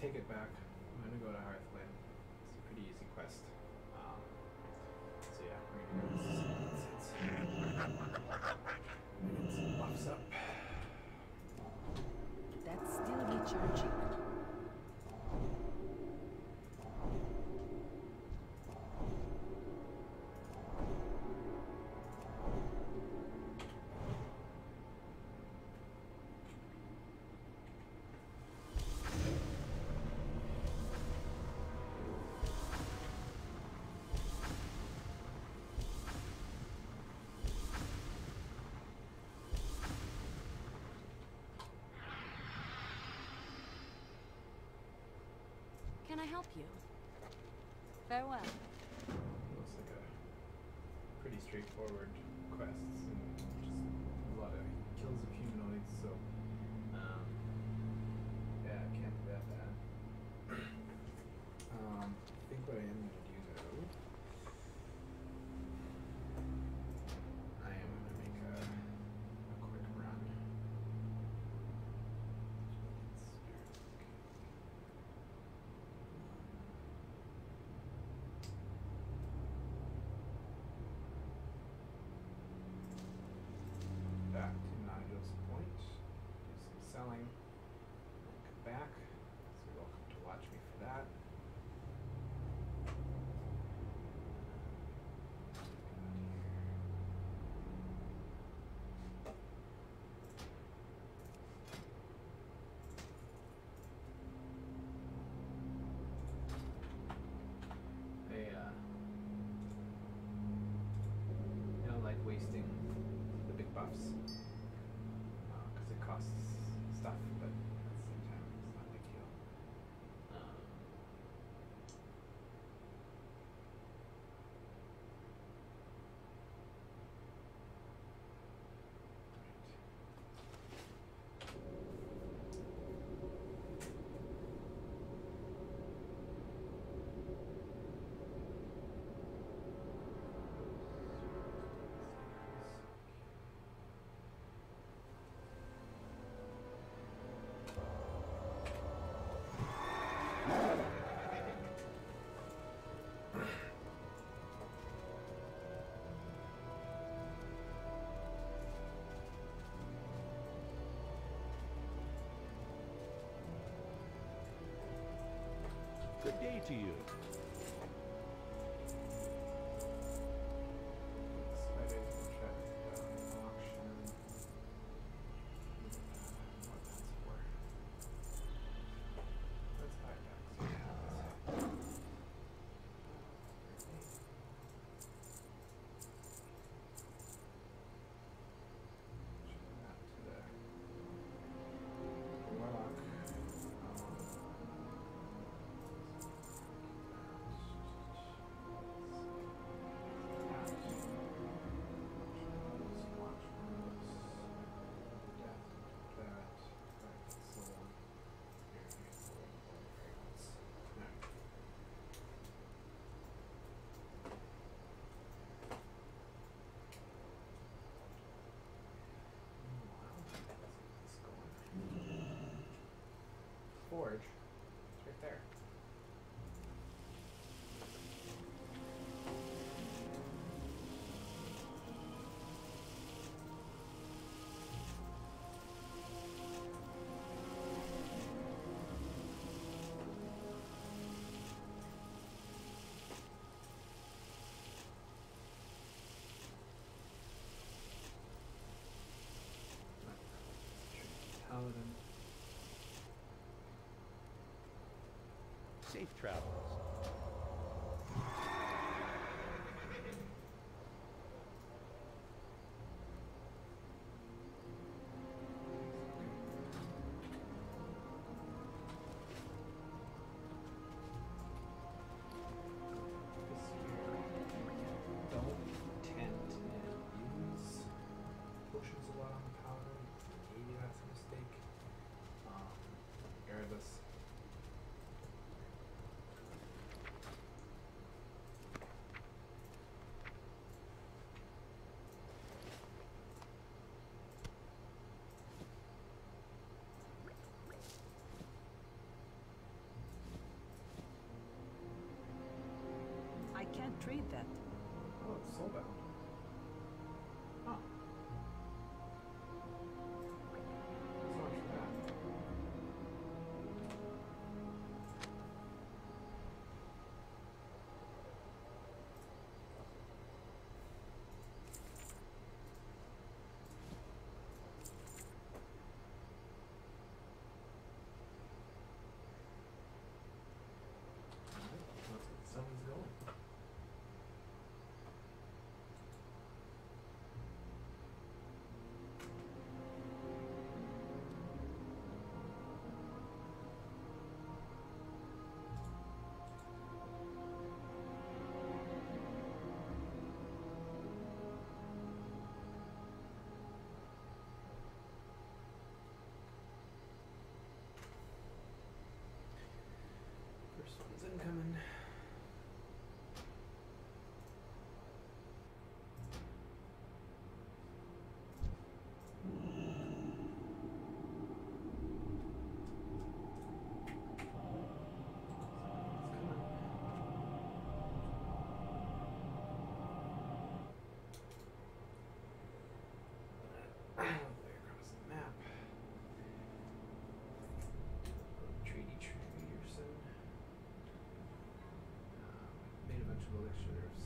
take it back. can I help you? Farewell. Looks like a pretty straightforward quest and just a lot of kills of humanoids, so Good day to you. safe travels. Trade that. Oh, soulbound.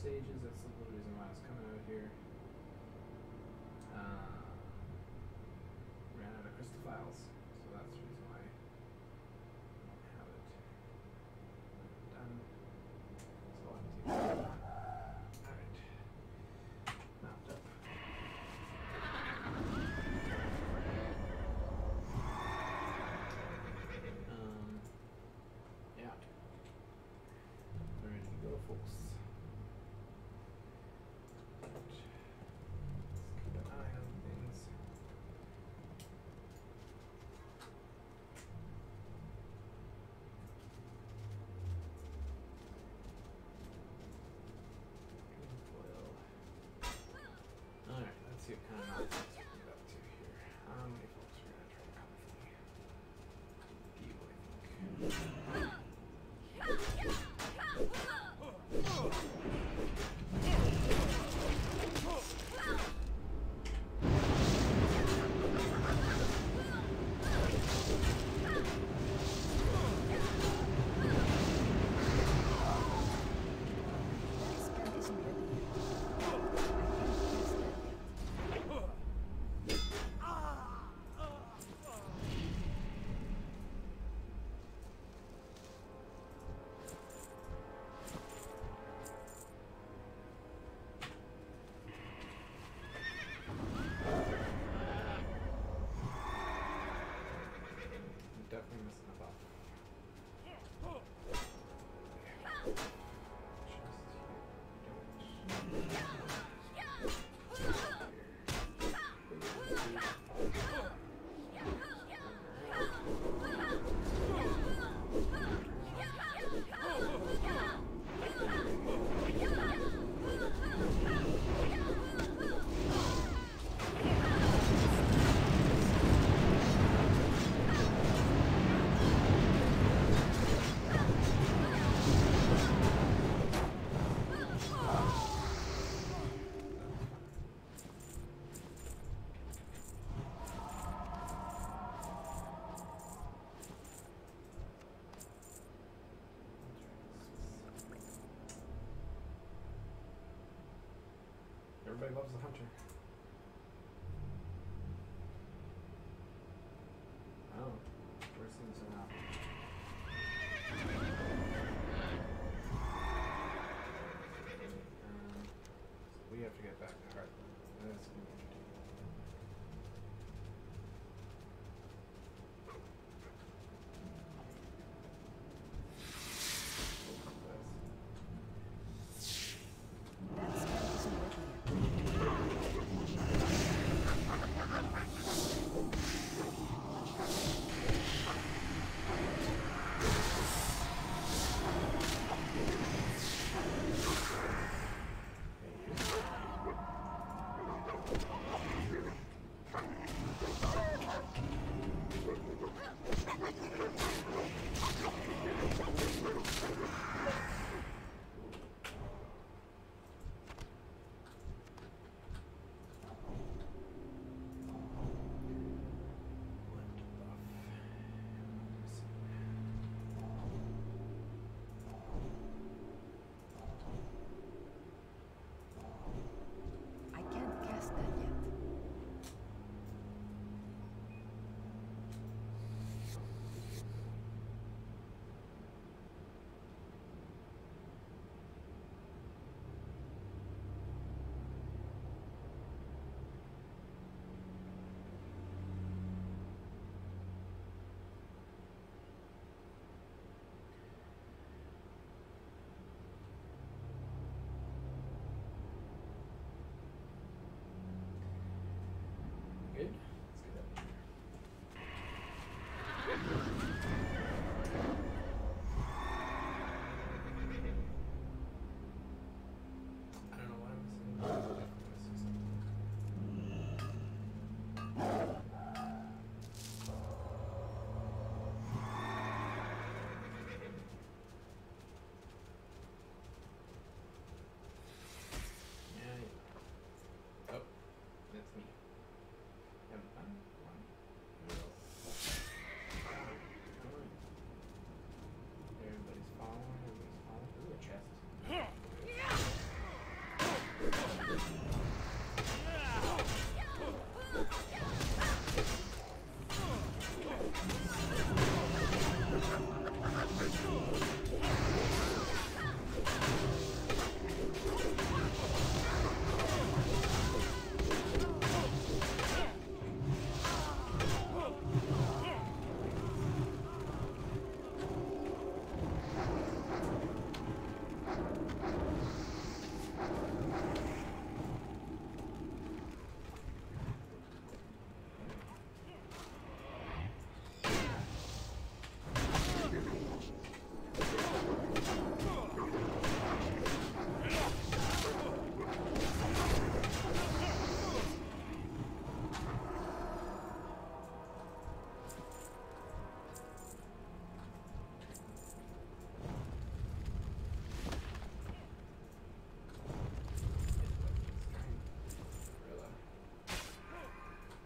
Sages. That's the whole reason why I was coming out here. Uh, ran out of crystal vials, so that's the reason why I don't have it done. So I'll have to. Alright. Up. Um, yeah. To go, folks.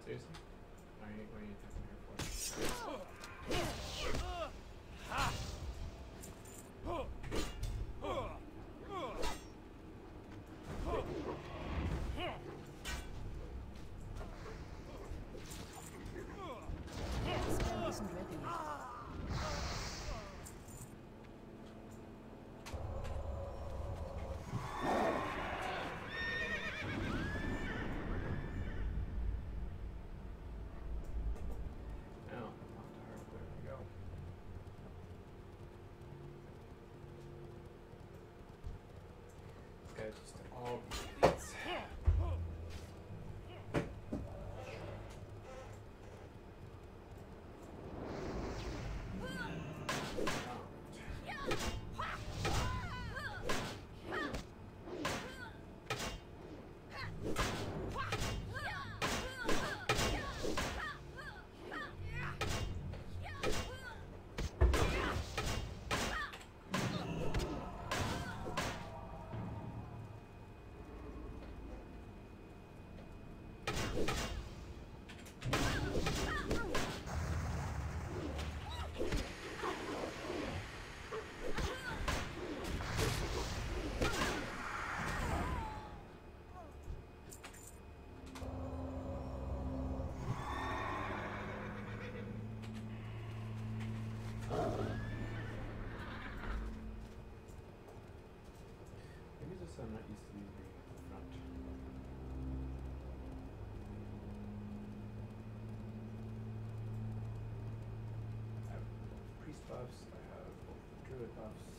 Seriously? head. Oh, please. buffs. I have good buffs.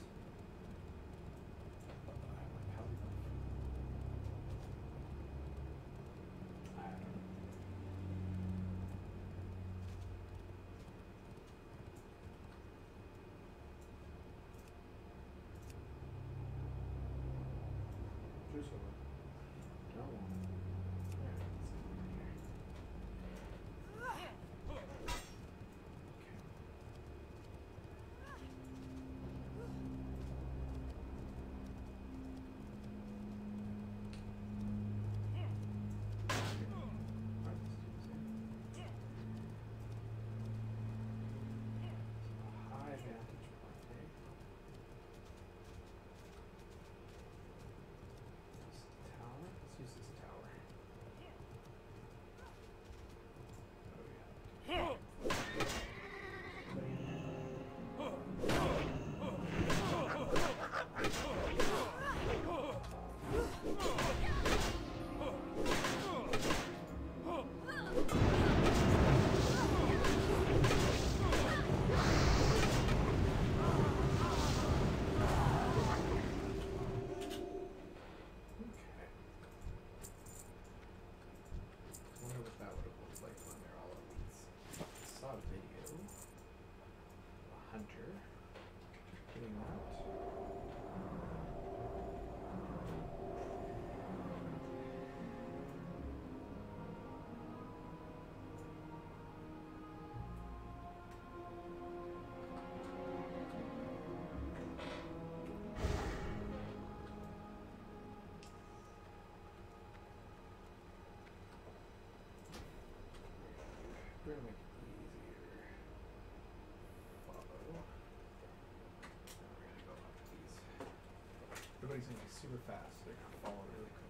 everybody's going to be super fast. They're going to follow really quick.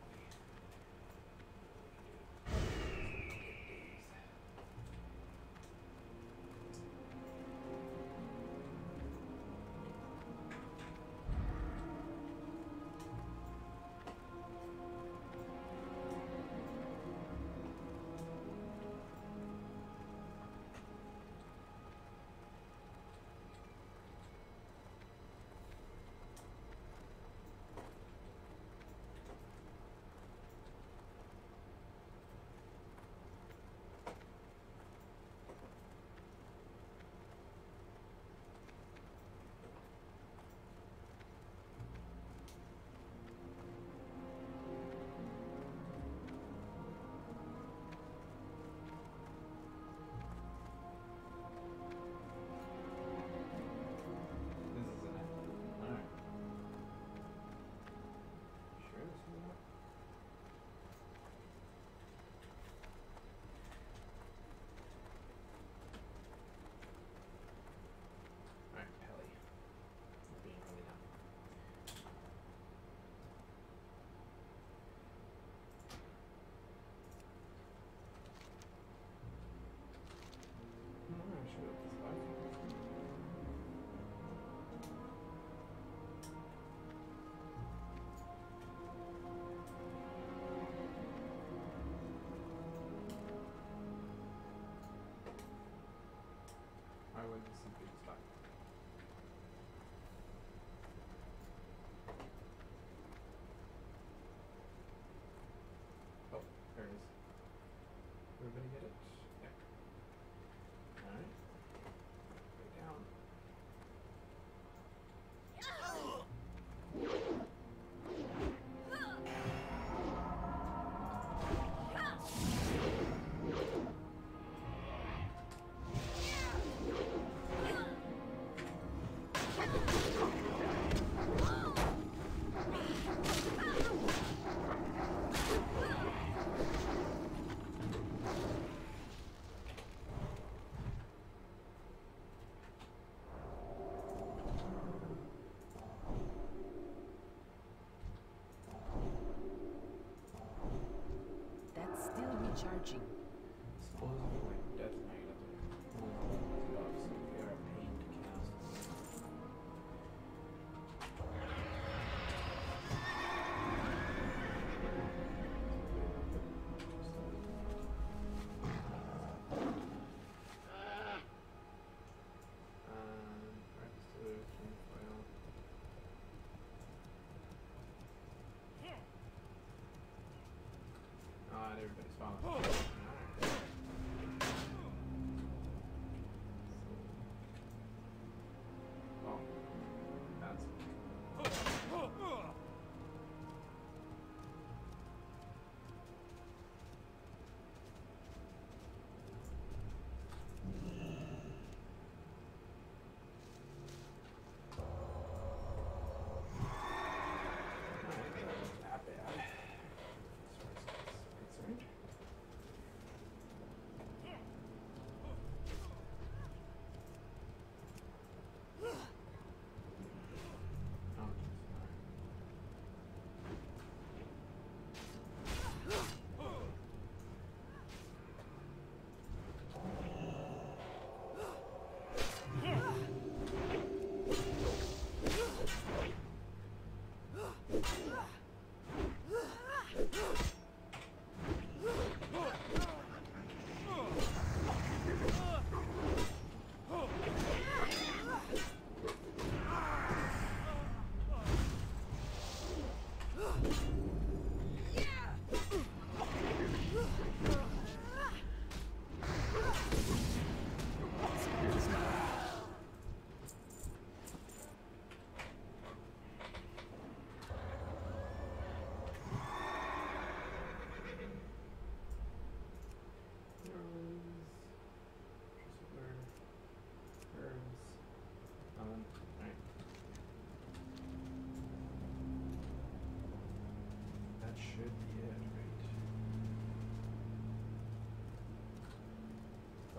Charging.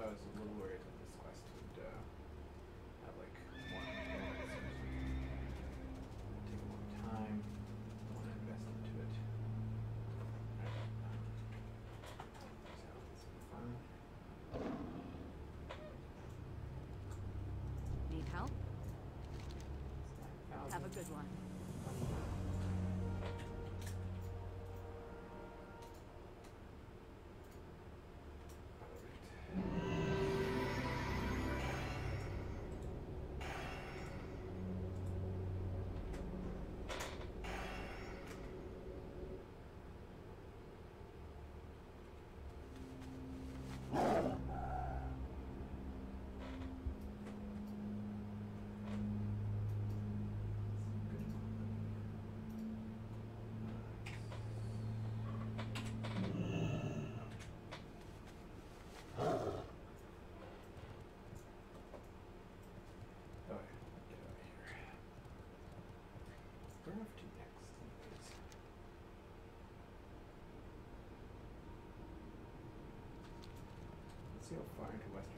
I was a little worried. Seal fire to Western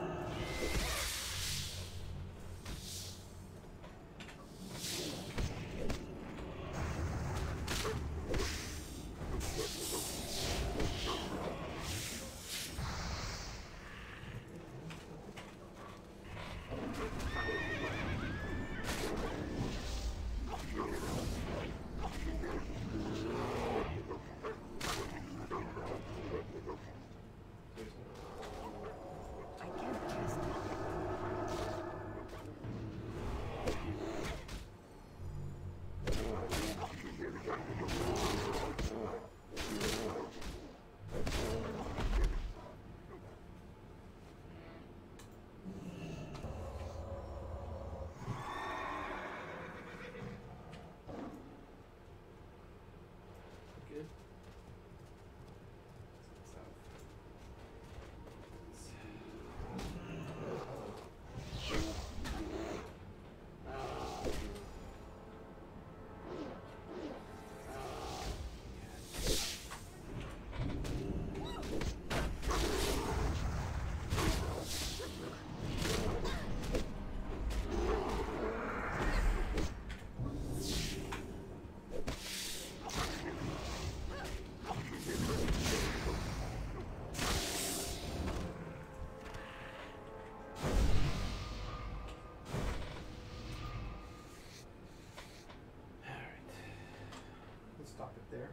stop it there.